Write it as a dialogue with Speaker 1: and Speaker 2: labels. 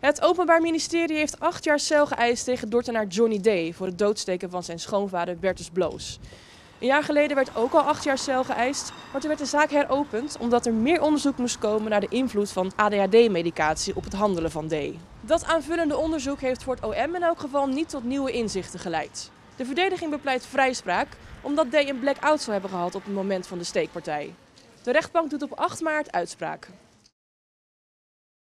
Speaker 1: Het Openbaar Ministerie heeft acht jaar cel geëist tegen Dordtenaar Johnny Day voor het doodsteken van zijn schoonvader Bertus Bloos. Een jaar geleden werd ook al acht jaar cel geëist, maar toen werd de zaak heropend omdat er meer onderzoek moest komen naar de invloed van ADHD-medicatie op het handelen van D. Dat aanvullende onderzoek heeft voor het OM in elk geval niet tot nieuwe inzichten geleid. De verdediging bepleit vrijspraak omdat D een blackout zou hebben gehad op het moment van de steekpartij. De rechtbank doet op 8 maart uitspraak.